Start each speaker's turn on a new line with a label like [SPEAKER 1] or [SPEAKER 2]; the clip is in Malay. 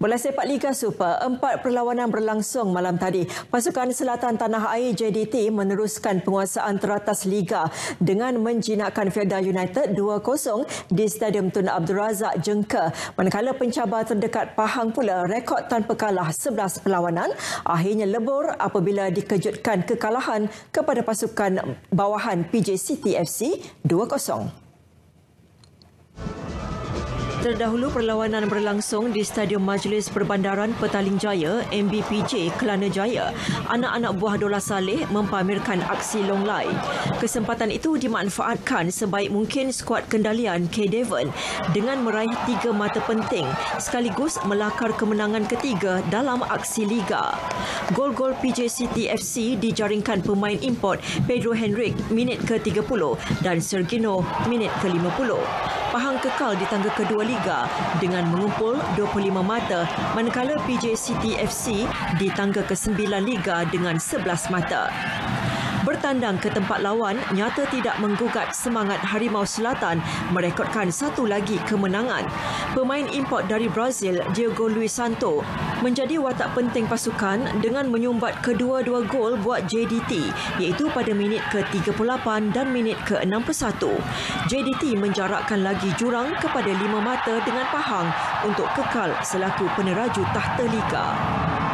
[SPEAKER 1] Bola sepak Liga Super, empat perlawanan berlangsung malam tadi. Pasukan Selatan Tanah Air JDT meneruskan penguasaan teratas Liga dengan menjinakkan Felda United 2-0 di Stadium Tun Abdul Razak Jengka. Manakala pencabar terdekat Pahang pula rekod tanpa kalah 11 perlawanan akhirnya lebur apabila dikejutkan kekalahan kepada pasukan bawahan PJ City FC 2-0. Terdahulu perlawanan berlangsung di Stadium Majlis Perbandaran Petaling Jaya MBPJ Kelana Jaya. Anak-anak buah Dola Saleh mempamerkan aksi long lai. Kesempatan itu dimanfaatkan sebaik mungkin skuad kendalian K. Devon dengan meraih tiga mata penting sekaligus melakar kemenangan ketiga dalam aksi Liga. Gol-gol PJ City FC dijaringkan pemain import Pedro Henrik minit ke-30 dan Sergino minit ke-50. Pahang kekal di tangga kedua Liga dengan mengumpul 25 mata manakala PJ City FC di tangga ke-9 Liga dengan 11 mata bertandang ke tempat lawan nyata tidak menggugat semangat Harimau Selatan merekodkan satu lagi kemenangan. Pemain import dari Brazil, Diego Luis Santo, menjadi watak penting pasukan dengan menyumbat kedua-dua gol buat JDT iaitu pada minit ke-38 dan minit ke-61. JDT menjarakkan lagi jurang kepada lima mata dengan Pahang untuk kekal selaku peneraju tahta Liga.